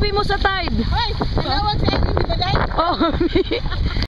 sabi mo sa tide. Hoy, tinawag sa akin, di ba dahil? Oh,